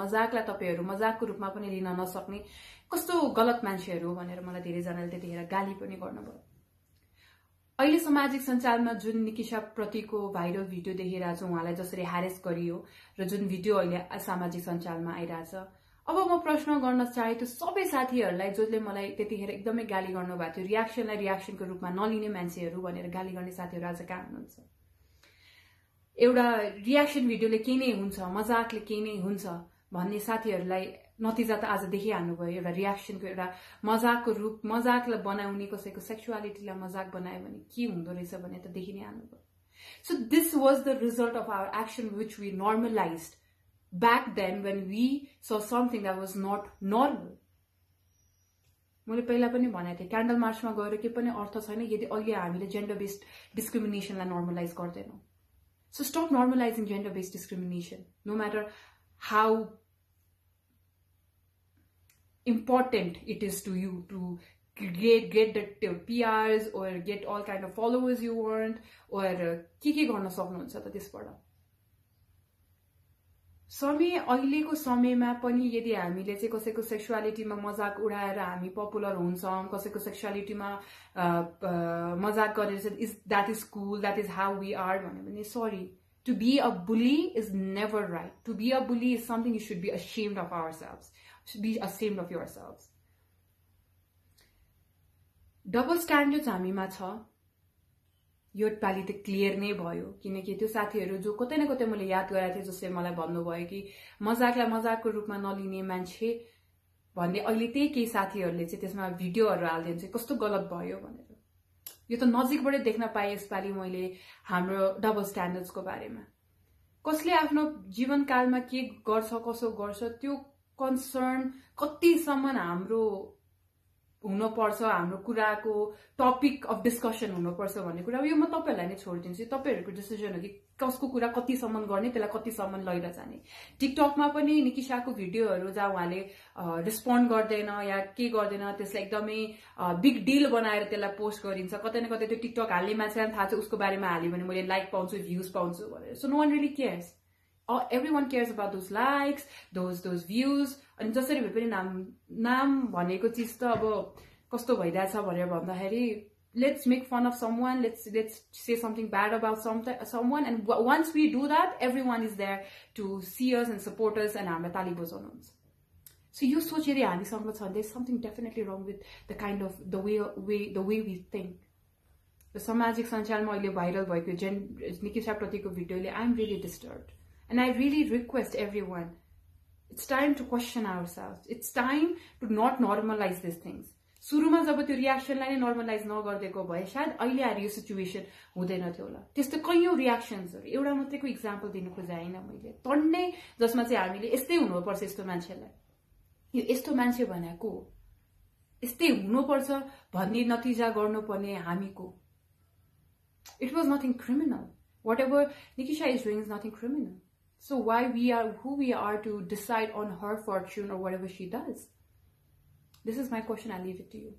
मजाकलाई तपाईँहरू मजाकको रूपमा पनि लिन नसक्ने कस्तो गलत मान्छेहरू भनेर मलाई धेरैजनाले त्यतिखेर गाली पनि गर्नुभयो। अहिले सामाजिक सञ्जालमा जुन निकिसा प्रतिको भाइरल भिडियो देखिरहेको छु उहाँलाई जसरी ह्यारेस गरियो र जुन भिडियो अहिले सामाजिक सञ्जालमा आइरहेछ अब म प्रश्न गर्न चाहे त्यो सबै साथीहरूलाई जसले मलाई त्यतिखेर एकदमै गाली गर्नुभएको थियो रियाक्सनलाई रियाक्सनको रूपमा नलिने मान्छेहरू भनेर गाली गर्ने साथीहरू आज कहाँ हुनुहुन्छ? एउटा रियाक्सन भिडियोले के नै हुन्छ मजाकले के नै हुन्छ भन्ने साथीहरूलाई नतिजा त आज देखिहाल्नुभयो एउटा रियाक्सनको एउटा मजाकको रूप मजाकलाई बनाउने कसैको सेक्सुअलिटीलाई मजाक बनायो भने के हुँदो रहेछ भने त देखि नै हाल्नुभयो। So this was the result of our action which we normalize back then when we saw something that was not normal मैले पहिला पनि भनेको थिएँ क्यान्डल मार्चमा गएर के पनि अर्थ छैन यदि अहिले हामीले जेन्डर बेस्ड डिस्क्रिमिनेसनलाई नर्मलाइज गर्दैनौँ। So stop normalizing gender based discrimination no matter how important it is to you to get get the PRs or get all kind of followers you want or के के गर्न सक्नुहुन्छ त त्यसबाट। समय अहिलेको समयमा पनि यदि हामीले चाहिँ कसैको सेक्सुअलिटीमा मजाक उडाएर हामी पपुलर हुन्छौँ कसैको सेक्सुअलिटीमा मजाक गरेर is that is cool that is how we are भन्यो भने sorry to be a bully is never right to be a bully is something you should be ashamed of our self be ashamed of yourselves. Double standard हामीमा छ। यो पालि त clear नै भयो किनकि त्यो साथीहरू जो कतै न कतै मैले याद गराएको थिएँ जसले मलाई भन्नुभयो कि मजाकलाई मजाकको रूपमा नलिने मान्छे भन्ने अहिले त्यही केही साथीहरूले चाहिँ त्यसमा भिडियोहरू हालिदिन्छ। कस्तो गलत भयो भनेर। यो त नजिकबाटै देख्न पाएँ यसपालि मैले हाम्रो डबल स्ट्यान्डर्ड्सको बारेमा। कसले आफ्नो जीवनकालमा के गर्छ कसो गर्छ त्यो कन्सर्न कतिसम्म हाम्रो हुनुपर्छ हाम्रो कुराको टपिक अफ डिस्कसन हुनुपर्छ भन्ने कुरा यो म तपाईँहरूलाई नै छोडिदिन्छु। तपाईँहरूको डिसिजन हो कि कसको कुरा कतिसम्म गर्ने त्यसलाई कतिसम्म लिएर जाने टिकटकमा पनि निकिसाको भिडियोहरू जहाँ उहाँले रिस्पोन्ड गर्दैन या के गर्दैन त्यसलाई एकदमै बिग डिल बनाएर त्यसलाई पोस्ट गरिन्छ। कतै न कतै त्यो टिकटक हाल्ने मान्छेलाई थाहा छ उसको बारेमा हाल्यो भने मैले लाइक पाउँछु भ्युज पाउँछु भनेर। So no one really cares everyone cares about those likes those those views अनि जसरी भए पनि नाम नाम भनेको चिज त अब कस्तो भइरहेछ भनेर भन्दाखेरि let's make fun of someone let's let's say something bad about some, someone and once we do that everyone is there to see us and support us and हामीलाई ताली बजाउनुहुन्छ so यो सोच यदि हामीसँग छ there's something definitely wrong with the kind of the way way the way we think र सामाजिक सञ्जालमा अहिले भाइरल भएको जेन निकिसा प्रतिको भिडियोले I am really disturb And I really request everyone, it's time to question ourselves. It's time to not normalize these things. सुरुमा जब त्यो रियाक्सनलाई नै नर्मलाइज नगरिदिएको भए सायद अहिले आएर यो सिचुएसन हुँदैन थियो होला। त्यस्तो कैयौँ रियाक्सन्सहरू एउटा मात्रैको इक्जाम्पल दिनु खोजेँ मैले। तन्नै जसमा चाहिँ हामीले यस्तै हुनुपर्छ यस्तो मान्छेलाई। यो यस्तो मान्छे भनेको यस्तै हुनुपर्छ भन्ने नतिजा गर्नुपर्ने हामीको। It was nothing criminal whatever Nikisa is doing is nothing criminal So why we are who we are to decide on her fortune or whatever she does? This is my question. I'll leave it to you.